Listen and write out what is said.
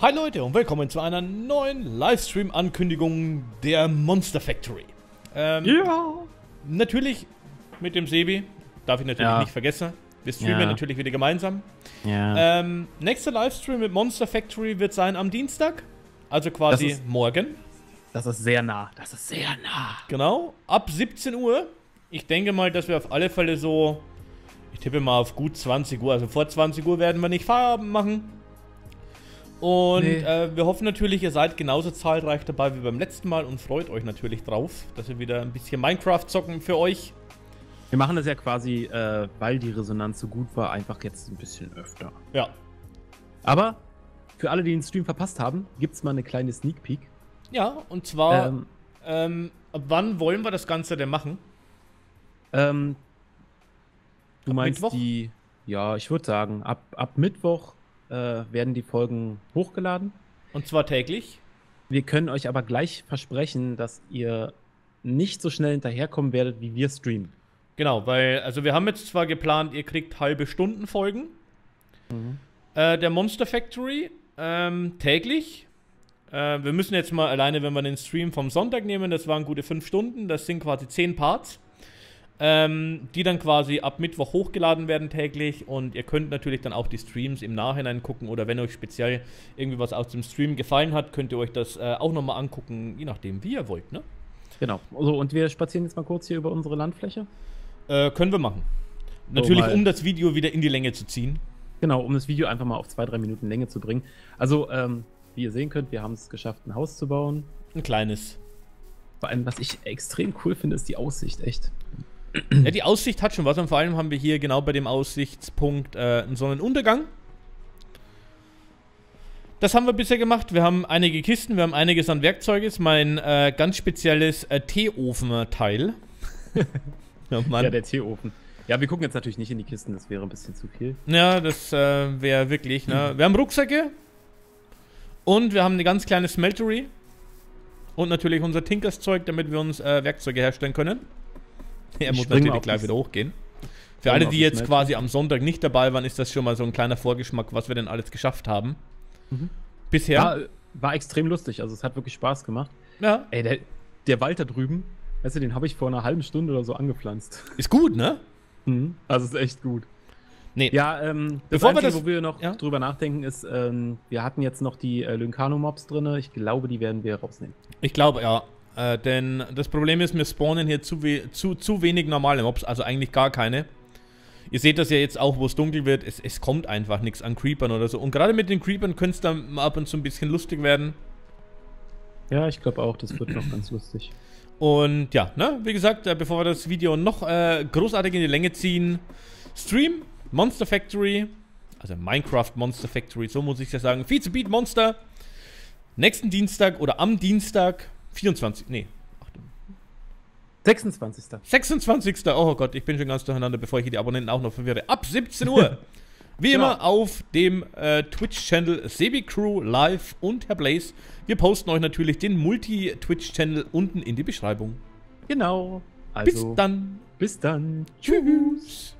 Hi Leute und willkommen zu einer neuen Livestream-Ankündigung der Monster Factory. Ähm, Ja. Natürlich mit dem Sebi, darf ich natürlich Ja. nicht vergessen. Wir streamen Ja. natürlich wieder gemeinsam. Ja. Ähm, nächster Livestream mit Monster Factory wird sein am Dienstag, also quasi Das ist- morgen. das ist sehr nah. Das ist sehr nah. Genau, ab 17 Uhr. Ich denke mal, dass wir auf alle Fälle so, ich tippe mal auf gut 20 Uhr, also vor 20 Uhr werden wir nicht Feierabend machen. Und Nee. äh, wir hoffen natürlich, ihr seid genauso zahlreich dabei wie beim letzten Mal und freut euch natürlich drauf, dass wir wieder ein bisschen Minecraft zocken für euch. Wir machen das ja quasi, äh, weil die Resonanz so gut war, einfach jetzt ein bisschen öfter. Ja, Aber für alle, die den Stream verpasst haben, gibt es mal eine kleine Sneak Peek. ja, und zwar, Ähm, ähm, ab wann wollen wir das Ganze denn machen? ähm, du Ab meinst Mittwoch? die, ja, ich würde sagen, ab, ab Mittwoch äh, werden die Folgen hochgeladen. Und zwar täglich. Wir können euch aber gleich versprechen, dass ihr nicht so schnell hinterherkommen werdet, wie wir streamen. Genau, weil, also wir haben jetzt zwar geplant, ihr kriegt halbe Stunden Folgen. Äh, der Monster Factory ähm, täglich. Äh, wir müssen jetzt mal alleine, wenn wir den Stream vom Sonntag nehmen, das waren gute fünf Stunden, das sind quasi zehn Parts, ähm, die dann quasi ab Mittwoch hochgeladen werden täglich und ihr könnt natürlich dann auch die Streams im Nachhinein gucken oder wenn euch speziell irgendwie was aus dem Stream gefallen hat, könnt ihr euch das äh, auch nochmal angucken, je nachdem, wie ihr wollt, ne? Genau. So, und wir spazieren jetzt mal kurz hier über unsere Landfläche. Äh, können wir machen. Natürlich, mal- um das Video wieder in die Länge zu ziehen. Genau, um das Video einfach mal auf zwei, drei Minuten Länge zu bringen. Also, ähm, wie ihr sehen könnt, wir haben es geschafft, ein Haus zu bauen. Ein kleines. Vor allem, was ich extrem cool finde, ist die Aussicht, echt. Ja, die Aussicht hat schon was und vor allem haben wir hier genau bei dem Aussichtspunkt äh, einen Sonnenuntergang. Das haben wir bisher gemacht. Wir haben einige Kisten, wir haben einiges an Werkzeug. Ist mein äh, ganz spezielles äh, Teeofen-Teil. ja, Mann. Ja, Ja, der Teeofen. Ja, wir gucken jetzt natürlich nicht in die Kisten, das wäre ein bisschen zu viel. das äh, wäre wirklich. Ne? Wir haben Rucksäcke und wir haben eine ganz kleine Smeltery und natürlich unser Tinkers-Zeug, damit wir uns äh, Werkzeuge herstellen können. Er muss natürlich gleich wieder hochgehen. Für alle, die jetzt quasi am Sonntag nicht dabei waren, ist das schon mal so ein kleiner Vorgeschmack, was wir denn alles geschafft haben. Mhm. Bisher. War, war extrem lustig, also es hat wirklich Spaß gemacht. Ja. Ey, der, der Wald da drüben, weißt du, den habe ich vor einer halben Stunde oder so angepflanzt. Ist gut, ne? Also ist echt gut. Nee. Ja, ähm, das Bevor wir Einzige, das- wo wir noch ja? drüber nachdenken, ist, ähm, wir hatten jetzt noch die äh, Lyncano-Mobs drin. Ich glaube, die werden wir rausnehmen. Ich glaube, ja. Äh, denn das Problem ist, wir spawnen hier zu, we zu, zu wenig normale Mobs, also eigentlich gar keine. Ihr seht das ja jetzt auch, wo es dunkel wird. Es, es kommt einfach nichts an Creepern oder so. Und gerade mit den Creepern könnte es dann ab und zu ein bisschen lustig werden. Ja, ich glaube auch, das wird noch ganz lustig. Und ja, ne, wie gesagt, äh, bevor wir das Video noch äh, großartig in die Länge ziehen, Stream, Monster Factory, also Minecraft Monster Factory, so muss ich ja sagen, Vize Beat Monster, nächsten Dienstag oder am Dienstag, 24, nee, 26. 26. Oh Gott, ich bin schon ganz durcheinander, bevor ich hier die Abonnenten auch noch verwirre. Ab 17 Uhr. Wie Genau. immer auf dem äh, Twitch-Channel Sebi Crew Live und Herr Blaze. Wir posten euch natürlich den Multi-Twitch-Channel unten in die Beschreibung. Genau. Also, Bis dann. Bis dann. Tschüss.